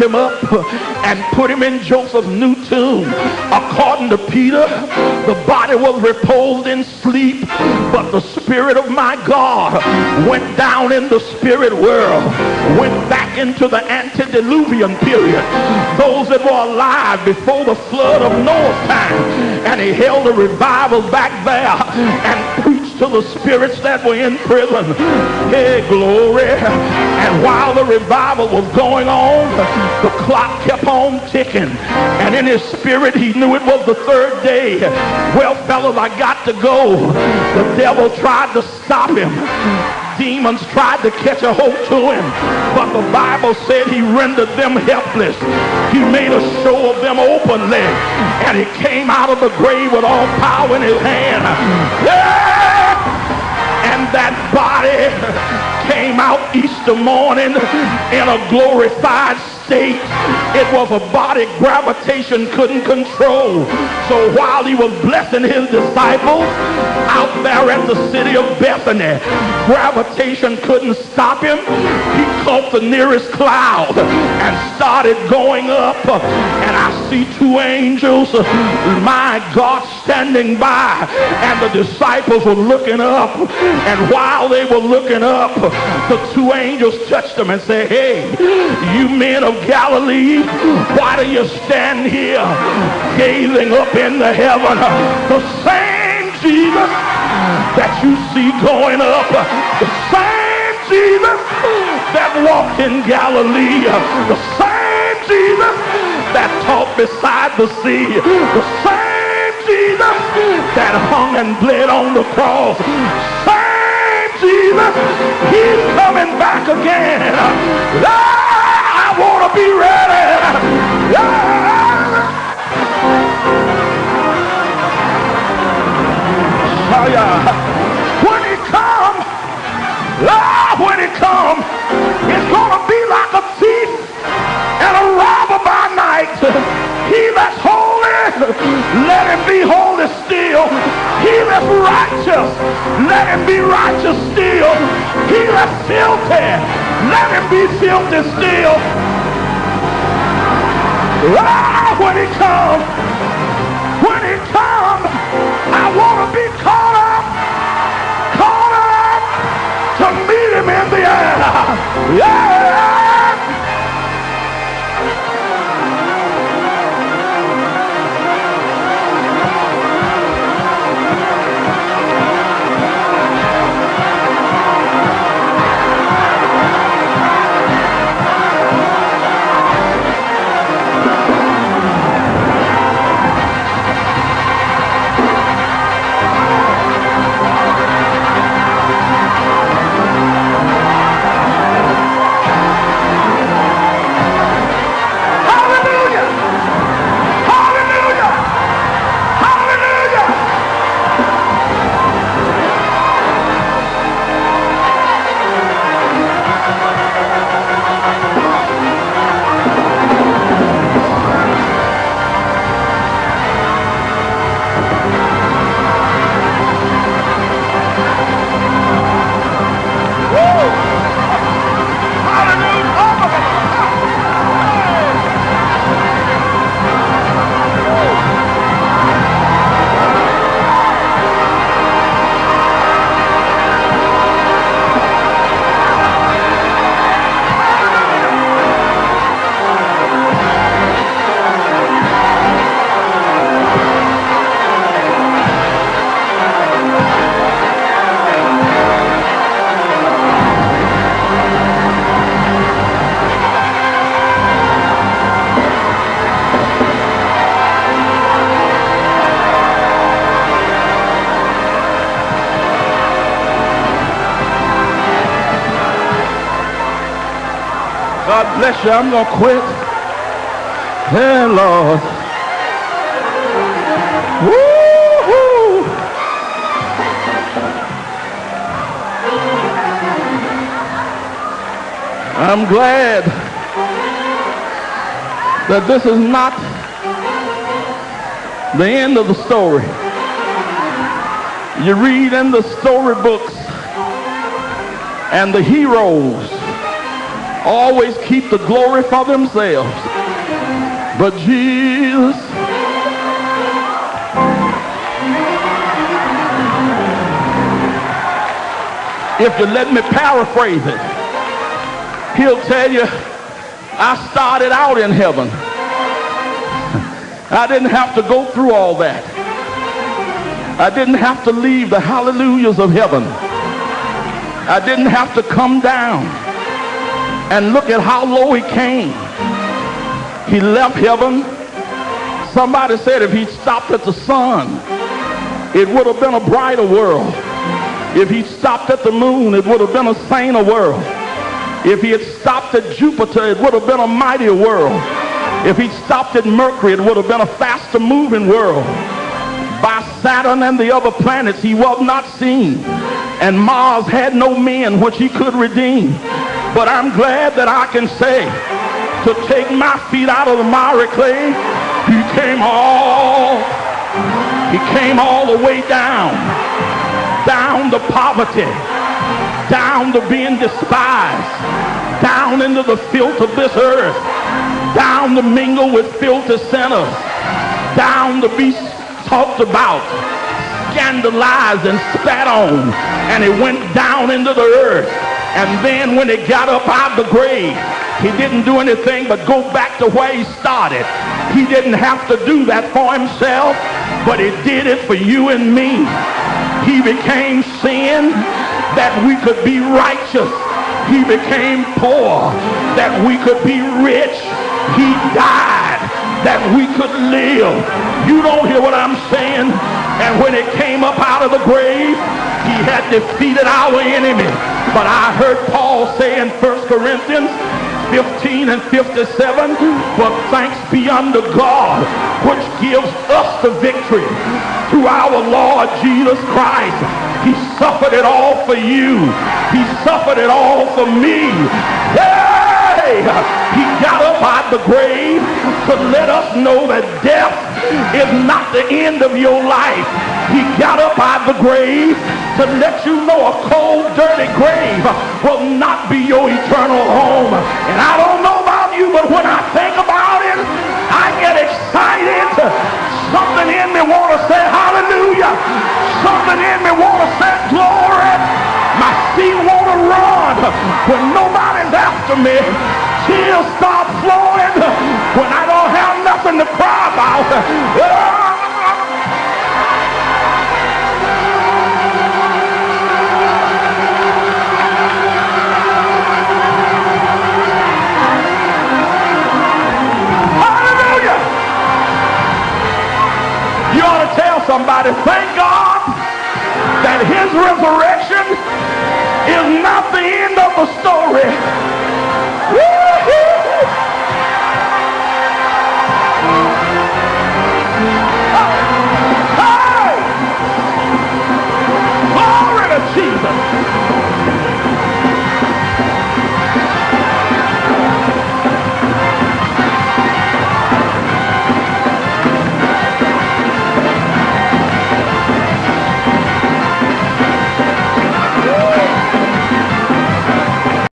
him up and put him in Joseph's new tomb. According to Peter, the body was reposed in sleep, but the spirit of my God went down in the spirit world, went back into the antediluvian period. Those that were alive before the flood of Noah's time. And he held a revival back there and to the spirits that were in prison. Hey, glory. And while the revival was going on, the clock kept on ticking. And in his spirit, he knew it was the third day. Well, fellas, I got to go. The devil tried to stop him demons tried to catch a hold to him, but the Bible said he rendered them helpless. He made a show of them openly, and he came out of the grave with all power in his hand. Yeah! And that body came out Easter morning in a glorified state. It was a body gravitation couldn't control. So while he was blessing his disciples out there at the city of Bethany, gravitation couldn't stop him. He caught the nearest cloud and started going up. And I see two angels, my God, standing by. And the disciples were looking up. And while they were looking up, the two angels touched them and said, hey, you men of Galilee, why do you stand here gazing up in the heaven? The same Jesus that you see going up, the same Jesus that walked in Galilee, the same Jesus that taught beside the sea, the same Jesus that hung and bled on the cross, same Jesus, he's coming back again. Ah, ah, when he comes, it's going to be like a thief and a robber by night. He that's holy, let him be holy still. He that's righteous, let him be righteous still. He that's filthy, let him be filthy still. Ah, when he comes, when he comes, Yeah. God bless you. I'm going to quit. Yeah, Lord. Woo-hoo. I'm glad that this is not the end of the story. You read in the storybooks and the heroes always keep the glory for themselves. But Jesus, if you let me paraphrase it, he'll tell you, I started out in heaven. I didn't have to go through all that. I didn't have to leave the hallelujahs of heaven. I didn't have to come down. And look at how low he came. He left heaven. Somebody said if he stopped at the sun, it would have been a brighter world. If he stopped at the moon, it would have been a saner world. If he had stopped at Jupiter, it would have been a mightier world. If he stopped at Mercury, it would have been a faster moving world. By Saturn and the other planets, he was not seen. And Mars had no men which he could redeem. But I'm glad that I can say, to take my feet out of the miry clay, he came all, he came all the way down down to poverty, down to being despised, down into the filth of this earth, down to mingle with filthy sinners, down to be talked about, scandalized and spat on, and he went down into the earth. And then when he got up out of the grave, he didn't do anything but go back to where he started. He didn't have to do that for himself, but he did it for you and me. He became sin that we could be righteous. He became poor that we could be rich. He died that we could live. You don't hear what I'm saying? And when it came up out of the grave, he had defeated our enemy. But I heard Paul say in 1 Corinthians 15 and 57, but thanks be unto God, which gives us the victory through our Lord Jesus Christ. He suffered it all for you. He suffered it all for me. Hey! He got up out of the grave to let us know that death is not the end of your life. The grave to let you know a cold, dirty grave will not be your eternal home. And I don't know about you, but when I think about it, I get excited. Something in me want to say hallelujah. Something in me want to say glory. My feet want to run when nobody's after me. Tears start flowing when I don't have nothing to cry about. Oh, is not the end of the story. Woo!